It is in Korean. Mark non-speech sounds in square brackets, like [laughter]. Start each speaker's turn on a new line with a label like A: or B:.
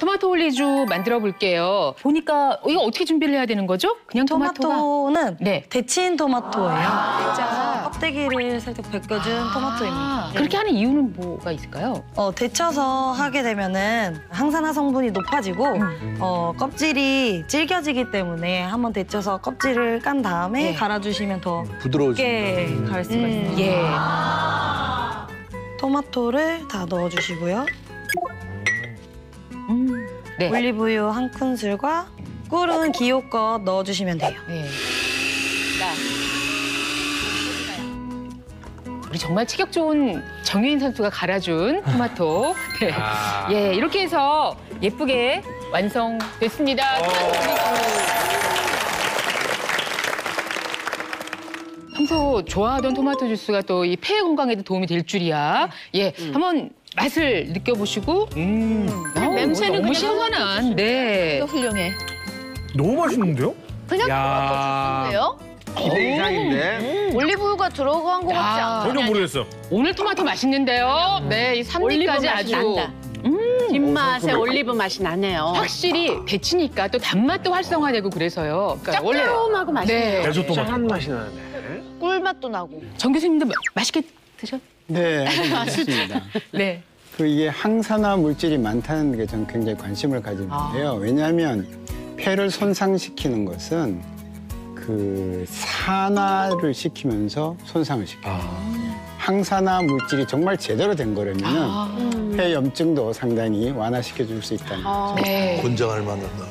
A: 토마토 올리주 만들어 볼게요. 보니까 이거 어떻게 준비를 해야 되는 거죠? 그냥 토마토가
B: 토마토는
A: 네.
B: 데친 토마토예요.
A: 진짜.
B: 껍데기를 살짝 벗겨준 토마토입니다.
A: 아, 그렇게 하는 이유는 뭐가 있을까요?
B: 어, 데쳐서 하게 되면은 항산화 성분이 높아지고
A: 음.
B: 어, 껍질이 질겨지기 때문에 한번 데쳐서 껍질을 깐 다음에
A: 네.
B: 갈아주시면 더
C: 부드러워지.
B: 쉽게 갈 수가 있어요.
A: 예.
B: 토마토를 다 넣어주시고요.
A: 음. 네.
B: 올리브유 한 큰술과 꿀은 기호껏 넣어주시면 돼요.
A: 네. 우리 정말 체격 좋은 정유인 선수가 갈아준 토마토. [laughs] 네.
D: 아.
A: 예, 이렇게 해서 예쁘게 완성됐습니다. 토마토 올리주. 평소 좋아하던 토마토 주스가 또 이 폐 건강에도 도움이 될 줄이야. 예, 한번 맛을 느껴보시고.
D: 음.
A: 어우,
E: 냄새는
A: 너무
E: 그냥
A: 시원한. 네.
E: 또 훌륭해.
D: 너무 맛있는데요?
E: 그냥
D: 야.
E: 토마토
C: 기대 이상인데.
E: 올리브유가 들어간 것 같지
A: 야.
E: 않아?
D: 전혀 모르겠어.
A: 오늘 토마토 맛있는데요. 네, 이 산미까지 아주. 음,
F: 뒷맛에 올리브 맛이 나네요.
A: 확실히 데치니까 또 단맛도 활성화되고 그래서요. 그러니까 원래
F: 짭조름하고 맛있네요.
A: 네.
D: 대조 토마토.
C: 한 맛이 나네.
E: 꿀맛도 나고.
A: 정 교수님도 마- 맛있게 드셨?
G: 네, [laughs] 알겠습니다.
A: 네.
G: 그 이게 항산화 물질이 많다는 게 저는 굉장히 관심을 가지는데요. 왜냐하면 폐를 손상시키는 것은 그 산화를 시키면서 손상을 시켜요. 항산화 물질이 정말 제대로 된 거라면은
A: 아,
G: 폐 염증도 상당히 완화시켜 줄 수 있다는 거죠.
A: 네.
C: 권장할 만하다.